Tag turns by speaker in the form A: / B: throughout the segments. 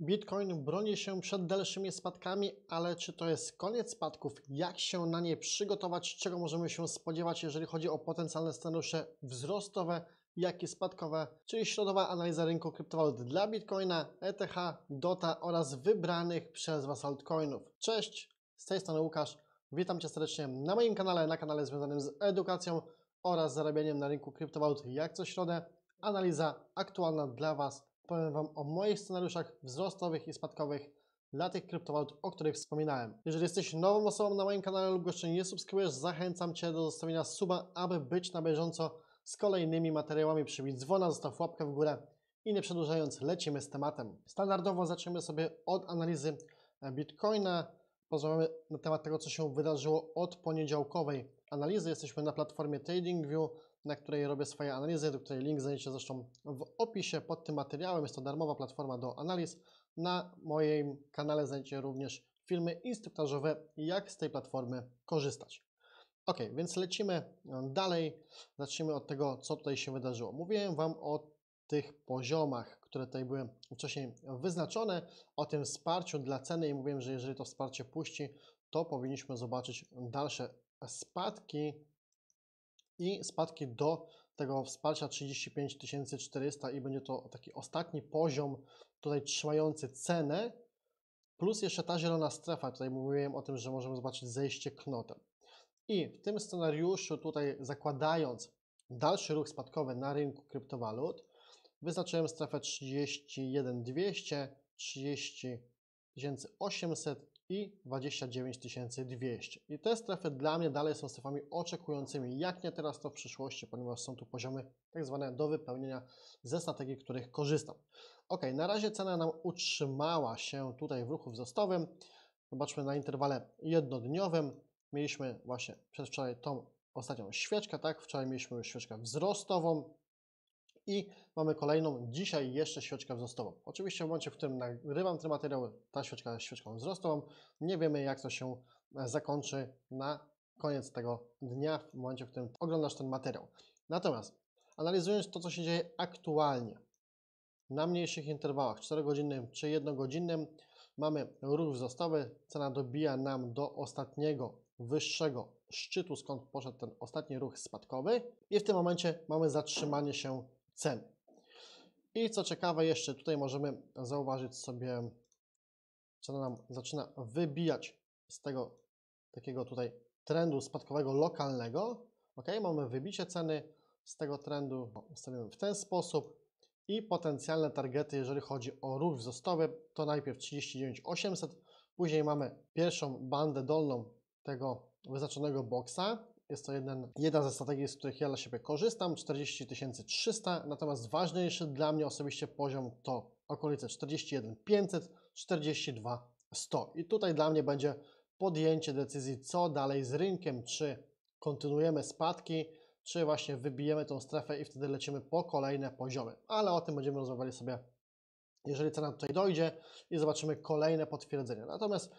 A: Bitcoin broni się przed dalszymi spadkami, ale czy to jest koniec spadków? Jak się na nie przygotować? Czego możemy się spodziewać, jeżeli chodzi o potencjalne scenariusze wzrostowe, jak i spadkowe? Czyli środowa analiza rynku kryptowalut dla Bitcoina, ETH, DOTA oraz wybranych przez Was altcoinów. Cześć, z tej strony Łukasz. Witam Cię serdecznie na moim kanale, na kanale związanym z edukacją oraz zarabianiem na rynku kryptowalut jak co środę. Analiza aktualna dla Was powiem Wam o moich scenariuszach wzrostowych i spadkowych dla tych kryptowalut, o których wspominałem. Jeżeli jesteś nową osobą na moim kanale lub jeszcze nie subskrybujesz, zachęcam Cię do zostawienia suba, aby być na bieżąco z kolejnymi materiałami. Przybić dzwona, zostaw łapkę w górę i nie przedłużając, lecimy z tematem. Standardowo zaczniemy sobie od analizy Bitcoina. Porozmawiamy na temat tego, co się wydarzyło od poniedziałkowej analizy. Jesteśmy na platformie TradingView na której robię swoje analizy, do której link znajdziecie zresztą w opisie pod tym materiałem. Jest to darmowa platforma do analiz. Na moim kanale znajdziecie również filmy instruktażowe, jak z tej platformy korzystać. Ok, więc lecimy dalej. Zacznijmy od tego, co tutaj się wydarzyło. Mówiłem Wam o tych poziomach, które tutaj były wcześniej wyznaczone, o tym wsparciu dla ceny i mówiłem, że jeżeli to wsparcie puści, to powinniśmy zobaczyć dalsze spadki i spadki do tego wsparcia 35 400 i będzie to taki ostatni poziom tutaj trzymający cenę, plus jeszcze ta zielona strefa, tutaj mówiłem o tym, że możemy zobaczyć zejście knotem. I w tym scenariuszu tutaj zakładając dalszy ruch spadkowy na rynku kryptowalut, wyznaczyłem strefę 31 200, 30 800 i 29 200. I te strefy dla mnie dalej są strefami oczekującymi, jak nie teraz, to w przyszłości, ponieważ są tu poziomy tak zwane do wypełnienia ze strategii, których korzystam. Ok, na razie cena nam utrzymała się tutaj w ruchu wzrostowym. Zobaczmy na interwale jednodniowym. Mieliśmy właśnie przedwczoraj tą ostatnią świeczkę, tak? Wczoraj mieliśmy już świeczkę wzrostową, i mamy kolejną, dzisiaj jeszcze świeczkę wzrostową. Oczywiście w momencie, w którym nagrywam ten materiał, ta świeczka jest świeczką wzrostową. Nie wiemy, jak to się e, zakończy na koniec tego dnia, w momencie, w którym oglądasz ten materiał. Natomiast analizując to, co się dzieje aktualnie, na mniejszych interwałach, 4-godzinnym czy 1-godzinnym, mamy ruch wzrostowy, cena dobija nam do ostatniego, wyższego szczytu, skąd poszedł ten ostatni ruch spadkowy i w tym momencie mamy zatrzymanie się ceny. I co ciekawe jeszcze tutaj możemy zauważyć sobie, cena nam zaczyna wybijać z tego takiego tutaj trendu spadkowego lokalnego. Ok, mamy wybicie ceny z tego trendu, ustawimy w ten sposób i potencjalne targety, jeżeli chodzi o ruch wzrostowy, to najpierw 39800, później mamy pierwszą bandę dolną tego wyznaczonego boksa, jest to jeden, jedna ze strategii, z których ja dla siebie korzystam, 40 300, natomiast ważniejszy dla mnie osobiście poziom to okolice 41 500, 42 100. I tutaj dla mnie będzie podjęcie decyzji, co dalej z rynkiem, czy kontynuujemy spadki, czy właśnie wybijemy tą strefę i wtedy lecimy po kolejne poziomy. Ale o tym będziemy rozmawiali sobie, jeżeli cena tutaj dojdzie i zobaczymy kolejne potwierdzenia. Natomiast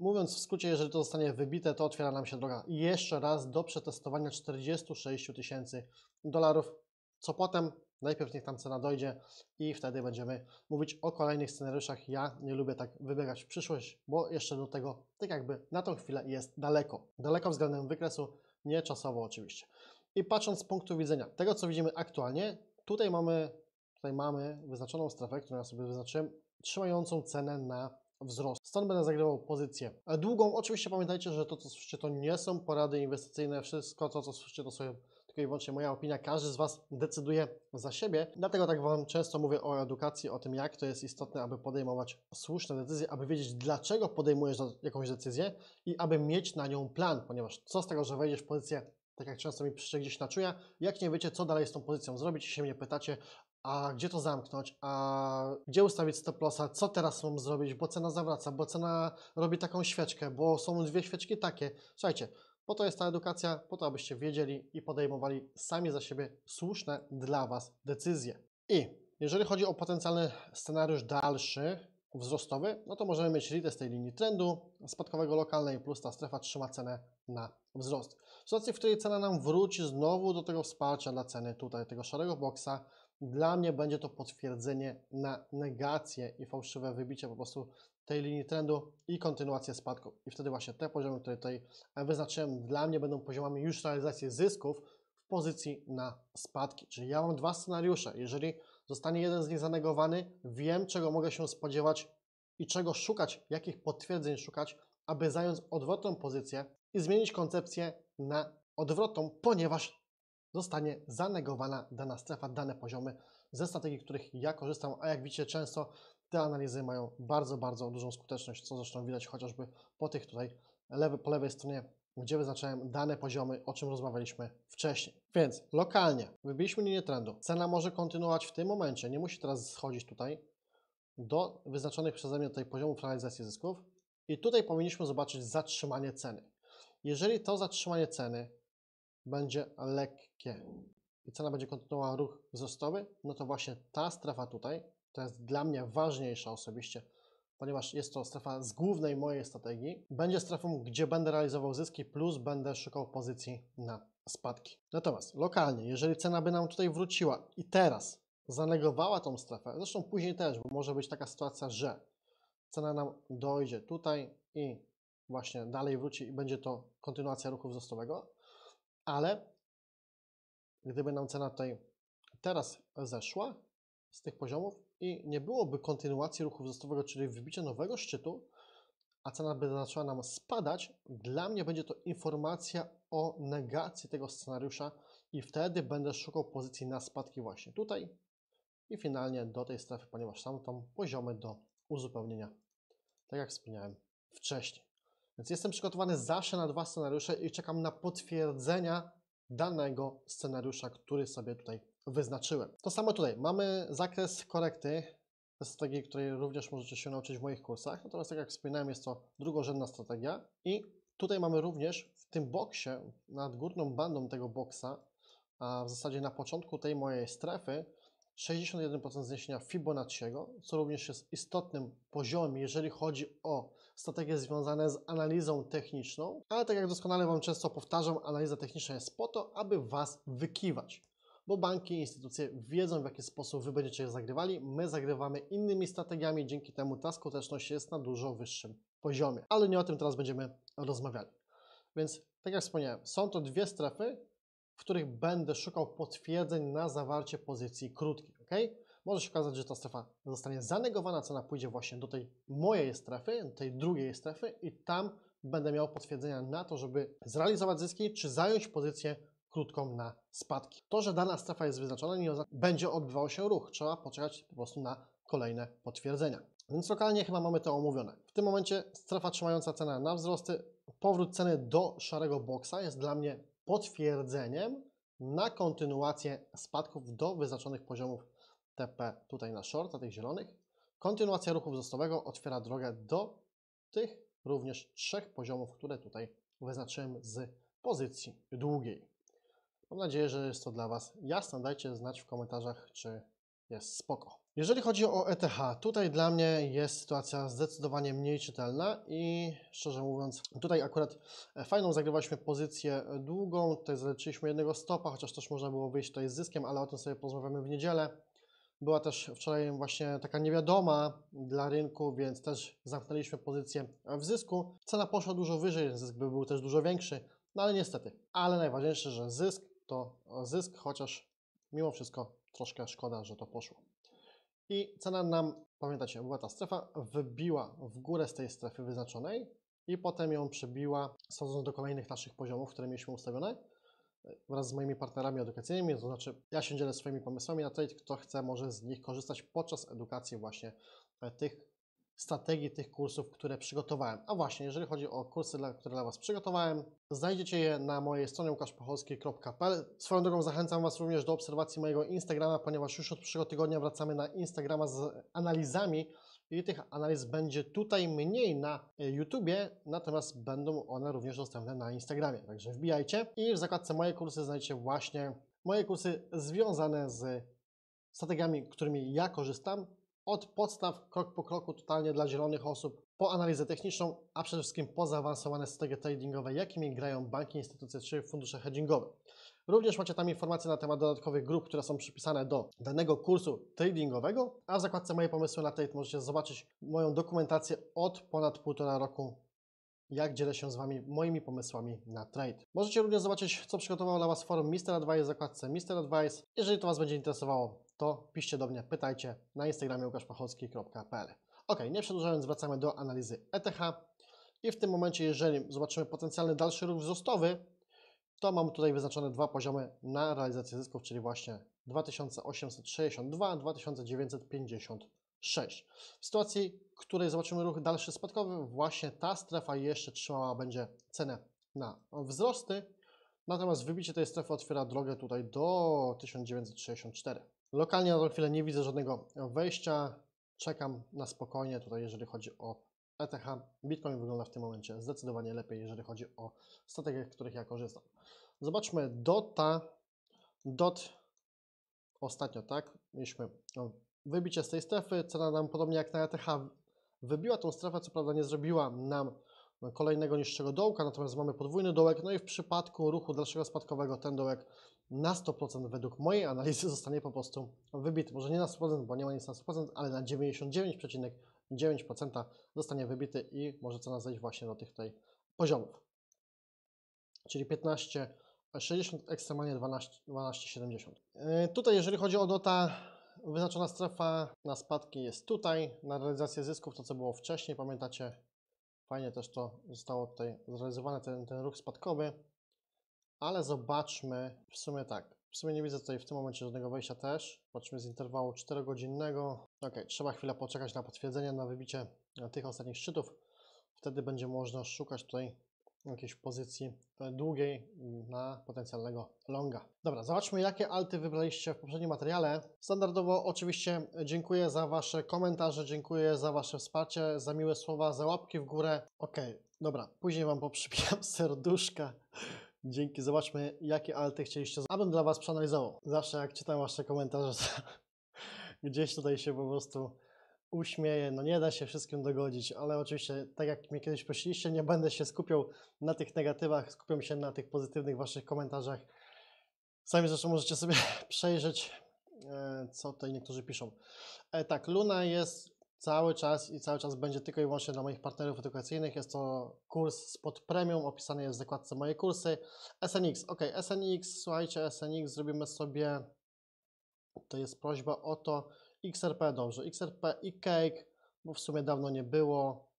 A: Mówiąc w skrócie, jeżeli to zostanie wybite, to otwiera nam się droga jeszcze raz do przetestowania 46 tysięcy dolarów, co potem najpierw niech tam cena dojdzie i wtedy będziemy mówić o kolejnych scenariuszach. Ja nie lubię tak wybiegać w przyszłość, bo jeszcze do tego tak jakby na tą chwilę jest daleko. Daleko względem wykresu, nie czasowo oczywiście. I patrząc z punktu widzenia tego, co widzimy aktualnie, tutaj mamy, tutaj mamy wyznaczoną strefę, którą ja sobie wyznaczyłem, trzymającą cenę na wzrost. Stąd będę zagrywał pozycję długą. Oczywiście pamiętajcie, że to, co słyszycie, to nie są porady inwestycyjne. Wszystko to, co słyszycie, to sobie tylko i wyłącznie moja opinia. Każdy z Was decyduje za siebie. Dlatego tak Wam często mówię o edukacji, o tym, jak to jest istotne, aby podejmować słuszne decyzje, aby wiedzieć, dlaczego podejmujesz jakąś decyzję i aby mieć na nią plan, ponieważ co z tego, że wejdziesz w pozycję tak jak często mi piszecie gdzieś na czuja, jak nie wiecie, co dalej z tą pozycją zrobić, się mnie pytacie, a gdzie to zamknąć, a gdzie ustawić stop lossa, co teraz mam zrobić, bo cena zawraca, bo cena robi taką świeczkę, bo są dwie świeczki takie. Słuchajcie, po to jest ta edukacja, po to, abyście wiedzieli i podejmowali sami za siebie słuszne dla Was decyzje. I jeżeli chodzi o potencjalny scenariusz dalszy, wzrostowy, no to możemy mieć retest tej linii trendu spadkowego lokalnej plus ta strefa trzyma cenę na wzrost. W sytuacji, w której cena nam wróci znowu do tego wsparcia dla ceny tutaj, tego szarego boksa, Dla mnie będzie to potwierdzenie na negację i fałszywe wybicie po prostu tej linii trendu i kontynuację spadku. I wtedy właśnie te poziomy, które tutaj wyznaczyłem, dla mnie będą poziomami już realizacji zysków w pozycji na spadki. Czyli ja mam dwa scenariusze. Jeżeli zostanie jeden z nich zanegowany, wiem czego mogę się spodziewać i czego szukać, jakich potwierdzeń szukać, aby zająć odwrotną pozycję i zmienić koncepcję na odwrotną, ponieważ zostanie zanegowana dana strefa, dane poziomy ze strategii, których ja korzystam, a jak widzicie często te analizy mają bardzo, bardzo dużą skuteczność, co zresztą widać chociażby po tych tutaj lewy, po lewej stronie, gdzie wyznaczałem dane poziomy, o czym rozmawialiśmy wcześniej. Więc lokalnie wybiliśmy linię trendu. Cena może kontynuować w tym momencie, nie musi teraz schodzić tutaj do wyznaczonych przeze mnie tutaj poziomów realizacji zysków i tutaj powinniśmy zobaczyć zatrzymanie ceny. Jeżeli to zatrzymanie ceny będzie lekkie i cena będzie kontynuowała ruch wzrostowy, no to właśnie ta strefa tutaj, to jest dla mnie ważniejsza osobiście, ponieważ jest to strefa z głównej mojej strategii, będzie strefą, gdzie będę realizował zyski plus będę szukał pozycji na spadki. Natomiast lokalnie, jeżeli cena by nam tutaj wróciła i teraz zanegowała tą strefę, zresztą później też, bo może być taka sytuacja, że cena nam dojdzie tutaj i właśnie dalej wróci i będzie to kontynuacja ruchu wzrostowego, ale gdyby nam cena tutaj teraz zeszła z tych poziomów i nie byłoby kontynuacji ruchu wzrostowego, czyli wbicia nowego szczytu, a cena by zaczęła nam spadać, dla mnie będzie to informacja o negacji tego scenariusza i wtedy będę szukał pozycji na spadki właśnie tutaj i finalnie do tej strefy, ponieważ są tam poziomy do uzupełnienia, tak jak wspomniałem wcześniej. Więc jestem przygotowany zawsze na dwa scenariusze i czekam na potwierdzenia danego scenariusza, który sobie tutaj wyznaczyłem. To samo tutaj. Mamy zakres korekty strategii, której również możecie się nauczyć w moich kursach. Natomiast tak jak wspominałem, jest to drugorzędna strategia i tutaj mamy również w tym boksie, nad górną bandą tego boksa, a w zasadzie na początku tej mojej strefy 61% zniesienia Fibonacciego, co również jest istotnym poziomem, jeżeli chodzi o strategie związane z analizą techniczną, ale tak jak doskonale Wam często powtarzam, analiza techniczna jest po to, aby Was wykiwać, bo banki i instytucje wiedzą w jaki sposób Wy będziecie zagrywali, my zagrywamy innymi strategiami, dzięki temu ta skuteczność jest na dużo wyższym poziomie, ale nie o tym teraz będziemy rozmawiali. Więc tak jak wspomniałem, są to dwie strefy, w których będę szukał potwierdzeń na zawarcie pozycji krótkiej. ok? Może się okazać, że ta strefa zostanie zanegowana, cena pójdzie właśnie do tej mojej strefy, tej drugiej strefy i tam będę miał potwierdzenia na to, żeby zrealizować zyski, czy zająć pozycję krótką na spadki. To, że dana strefa jest wyznaczona, nie oznacza, będzie odbywał się ruch. Trzeba poczekać po prostu na kolejne potwierdzenia. Więc lokalnie chyba mamy to omówione. W tym momencie strefa trzymająca cenę na wzrosty, powrót ceny do szarego boksa jest dla mnie potwierdzeniem na kontynuację spadków do wyznaczonych poziomów TP tutaj na shorta, tych zielonych. Kontynuacja ruchu wzrostowego otwiera drogę do tych również trzech poziomów, które tutaj wyznaczyłem z pozycji długiej. Mam nadzieję, że jest to dla Was jasne. Dajcie znać w komentarzach, czy jest spoko. Jeżeli chodzi o ETH, tutaj dla mnie jest sytuacja zdecydowanie mniej czytelna i szczerze mówiąc, tutaj akurat e, fajną zagrywaliśmy pozycję długą, tutaj zaleczyliśmy jednego stopa, chociaż też można było wyjść tutaj z zyskiem, ale o tym sobie porozmawiamy w niedzielę. Była też wczoraj właśnie taka niewiadoma dla rynku, więc też zamknęliśmy pozycję w zysku. Cena poszła dużo wyżej, zysk by był też dużo większy, no ale niestety. Ale najważniejsze, że zysk to zysk, chociaż mimo wszystko troszkę szkoda, że to poszło. I cena nam, pamiętacie, była ta strefa, wybiła w górę z tej strefy wyznaczonej i potem ją przebiła, schodząc do kolejnych naszych poziomów, które mieliśmy ustawione wraz z moimi partnerami edukacyjnymi, to znaczy ja się dzielę swoimi pomysłami na trade, kto chce może z nich korzystać podczas edukacji właśnie e, tych strategii tych kursów, które przygotowałem. A właśnie, jeżeli chodzi o kursy, które dla Was przygotowałem, znajdziecie je na mojej stronie łukaszpocholski.pl. Swoją drogą zachęcam Was również do obserwacji mojego Instagrama, ponieważ już od przyszłego tygodnia wracamy na Instagrama z analizami i tych analiz będzie tutaj mniej na YouTubie, natomiast będą one również dostępne na Instagramie. Także wbijajcie i w zakładce moje kursy znajdziecie właśnie moje kursy związane z strategiami, którymi ja korzystam, od podstaw, krok po kroku, totalnie dla zielonych osób, po analizę techniczną, a przede wszystkim po zaawansowane strategie tradingowe, jakimi grają banki, instytucje czy fundusze hedgingowe. Również macie tam informacje na temat dodatkowych grup, które są przypisane do danego kursu tradingowego, a w zakładce moje pomysły na trade możecie zobaczyć moją dokumentację od ponad półtora roku jak dzielę się z Wami moimi pomysłami na trade. Możecie również zobaczyć, co przygotowało dla Was forum Mr. Advice w zakładce Mr. Advice. Jeżeli to Was będzie interesowało, to piszcie do mnie, pytajcie na Instagramie łukaszpachowski.pl Ok, nie przedłużając, wracamy do analizy ETH i w tym momencie, jeżeli zobaczymy potencjalny dalszy ruch wzrostowy, to mamy tutaj wyznaczone dwa poziomy na realizację zysków, czyli właśnie 2862, 2956. W sytuacji, w której zobaczymy ruch dalszy spadkowy, właśnie ta strefa jeszcze trzymała będzie cenę na wzrosty, natomiast wybicie tej strefy otwiera drogę tutaj do 1964. Lokalnie na tą chwilę nie widzę żadnego wejścia, czekam na spokojnie tutaj, jeżeli chodzi o ETH. Bitcoin wygląda w tym momencie zdecydowanie lepiej, jeżeli chodzi o strategie, których ja korzystam. Zobaczmy DOTA, DOT ostatnio, tak? Mieliśmy no, wybicie z tej strefy, cena nam podobnie jak na ETH wybiła tą strefę, co prawda nie zrobiła nam kolejnego niższego dołka, natomiast mamy podwójny dołek, no i w przypadku ruchu dalszego spadkowego ten dołek na 100% według mojej analizy zostanie po prostu wybity. Może nie na 100%, bo nie ma nic na 100%, ale na 99,9% zostanie wybity i może cena zejść właśnie do tych tutaj poziomów. Czyli 15, 60, ekstremalnie 12, 12,70. Yy, tutaj jeżeli chodzi o DOTA, wyznaczona strefa na spadki jest tutaj, na realizację zysków, to co było wcześniej, pamiętacie, fajnie też to zostało tutaj zrealizowane, ten, ten ruch spadkowy, ale zobaczmy, w sumie tak, w sumie nie widzę tutaj w tym momencie żadnego wejścia też, patrzmy z interwału 4-godzinnego, ok, trzeba chwilę poczekać na potwierdzenie, na wybicie tych ostatnich szczytów, wtedy będzie można szukać tutaj jakiejś pozycji e, długiej na potencjalnego longa. Dobra, zobaczmy jakie alty wybraliście w poprzednim materiale. Standardowo oczywiście dziękuję za Wasze komentarze, dziękuję za Wasze wsparcie, za miłe słowa, za łapki w górę. Ok, dobra, później Wam poprzypijam serduszka. Dzięki, zobaczmy jakie alty chcieliście, abym dla Was przeanalizował. Zawsze jak czytam Wasze komentarze, gdzieś tutaj się po prostu uśmieję. No nie da się wszystkim dogodzić, ale oczywiście, tak jak mnie kiedyś prosiliście, nie będę się skupiał na tych negatywach, skupiam się na tych pozytywnych Waszych komentarzach. Sami zresztą możecie sobie przejrzeć, e, co tutaj niektórzy piszą. E, tak, Luna jest cały czas i cały czas będzie tylko i wyłącznie dla moich partnerów edukacyjnych. Jest to kurs spod premium, opisany jest w zakładce moje kursy. SNX, ok, SNX, słuchajcie, SNX zrobimy sobie, to jest prośba o to, XRP, dobrze, XRP i Cake, bo w sumie dawno nie było.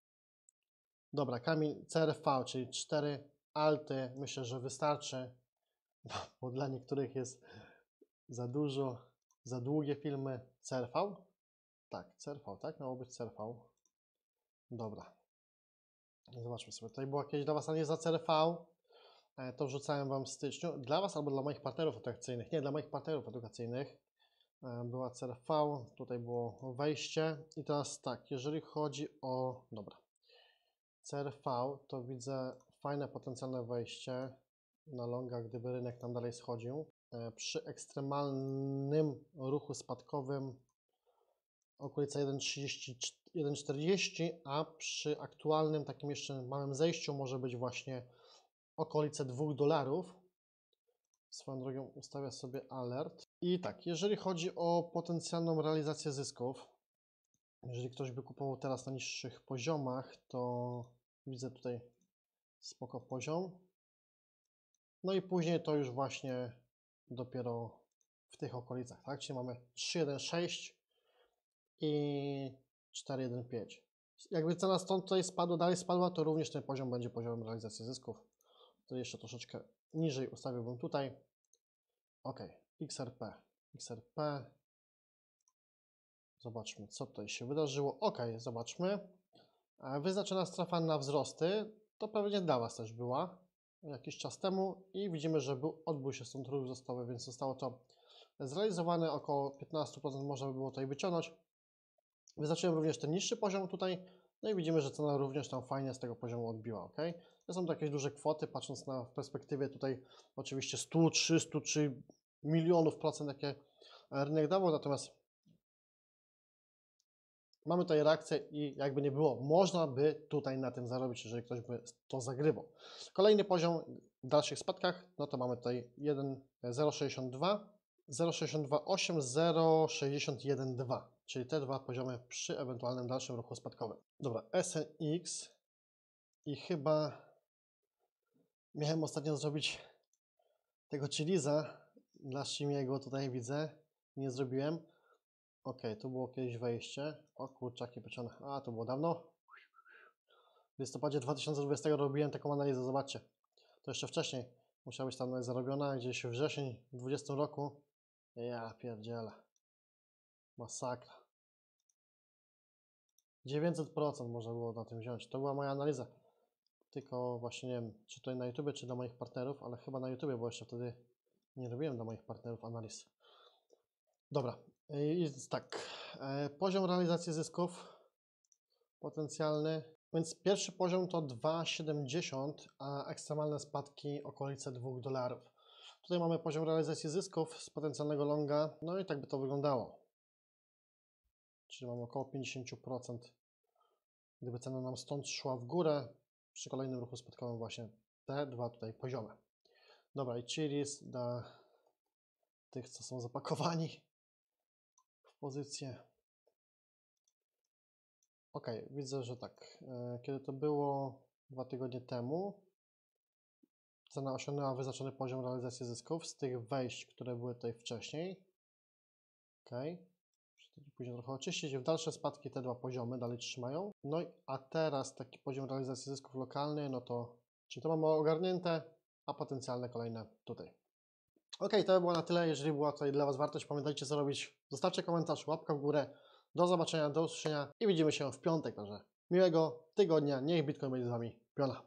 A: Dobra, kamień CRV, czyli 4 alty, myślę, że wystarczy, bo dla niektórych jest za dużo, za długie filmy. CRV? Tak, CRV, tak? Miało być CRV. Dobra. Zobaczmy sobie. Tutaj była kiedyś dla Was analiza CRV. E, to wrzucałem Wam w styczniu. Dla Was albo dla moich partnerów edukacyjnych. Nie, dla moich partnerów edukacyjnych. E, była CRV, tutaj było wejście i teraz tak, jeżeli chodzi o, dobra, CRV, to widzę fajne potencjalne wejście na longa, gdyby rynek tam dalej schodził. E, przy ekstremalnym ruchu spadkowym okolica 1,40, a przy aktualnym takim jeszcze małym zejściu może być właśnie okolice 2 dolarów. Swoją drogą ustawię sobie alert. I tak, jeżeli chodzi o potencjalną realizację zysków, jeżeli ktoś by kupował teraz na niższych poziomach, to widzę tutaj spoko poziom. No i później to już właśnie dopiero w tych okolicach, tak? Czyli mamy 3.1.6 i 4.1.5. Jakby cena stąd tutaj spadła, dalej spadła, to również ten poziom będzie poziomem realizacji zysków. To jeszcze troszeczkę niżej ustawiłbym tutaj. OK, XRP, XRP. Zobaczmy, co tutaj się wydarzyło. OK, zobaczmy. E, wyznaczona strefa na wzrosty, to pewnie dla Was też była jakiś czas temu i widzimy, że był, odbył się stąd ruch wzrostowy, więc zostało to zrealizowane. Około 15% można by było tutaj wyciągnąć. Wyznaczyłem również ten niższy poziom tutaj, no i widzimy, że cena również tam fajnie z tego poziomu odbiła, ok? To są to jakieś duże kwoty, patrząc na w perspektywie tutaj oczywiście 100, 300 czy milionów procent, jakie rynek dawał, natomiast mamy tutaj reakcję i jakby nie było, można by tutaj na tym zarobić, jeżeli ktoś by to zagrywał. Kolejny poziom, w dalszych spadkach, no to mamy tutaj 1, e, 0,62, 0,628, 0,612, czyli te dwa poziomy przy ewentualnym dalszym ruchu spadkowym. Dobra, SNX i chyba miałem ostatnio zrobić tego Chiliza dla Shimiego, tutaj widzę, nie zrobiłem. Ok, tu było kiedyś wejście. O kurczaki pieczone. A, to było dawno. W listopadzie 2020 robiłem taką analizę, zobaczcie. To jeszcze wcześniej musiała być tam zarobiona, gdzieś w wrzesień 20 roku. Ja pierdzielę. Masakra. 900% można było na tym wziąć. To była moja analiza. Tylko właśnie nie wiem, czy tutaj na YouTube, czy dla moich partnerów, ale chyba na YouTube, bo jeszcze wtedy nie robiłem dla moich partnerów analiz. Dobra, i więc tak. e, Poziom realizacji zysków potencjalny. Więc pierwszy poziom to 2,70, a ekstremalne spadki okolice 2 dolarów. Tutaj mamy poziom realizacji zysków z potencjalnego longa, no i tak by to wyglądało. Czyli mamy około 50%. Gdyby cena nam stąd szła w górę, przy kolejnym ruchu spadkowym właśnie te dwa tutaj poziomy. Dobra, i Chilis dla tych, co są zapakowani w pozycję. Ok, widzę, że tak. e, Kiedy to było dwa tygodnie temu, cena osiągnęła wyznaczony poziom realizacji zysków z tych wejść, które były tutaj wcześniej. Ok. To później trochę oczyścić. W dalsze spadki te dwa poziomy dalej trzymają. No a teraz taki poziom realizacji zysków lokalny, no to czy to mamy ogarnięte, a potencjalne kolejne tutaj. Ok, to by było na tyle. Jeżeli była tutaj dla Was wartość, pamiętajcie co robić. Zostawcie komentarz, łapkę w górę. Do zobaczenia, do usłyszenia i widzimy się w piątek. Także miłego tygodnia. Niech Bitcoin będzie z Wami. Piona.